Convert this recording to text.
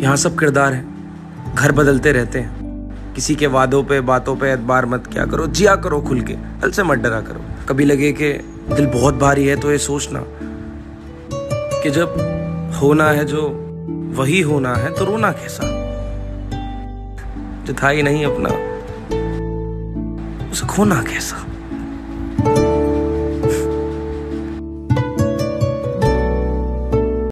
यहाँ सब किरदार हैं। घर बदलते रहते हैं। किसी के वादों पे, बातों पे एतबार मत क्या करो। जिया करो खुल के। हल से मत डरा करो। कभी लगे कि दिल बहुत भारी है तो ये सोचना कि जब होना है जो, वही होना है तो रोना कैसा? जो था ही नहीं अपना। उसे खोना कैसा?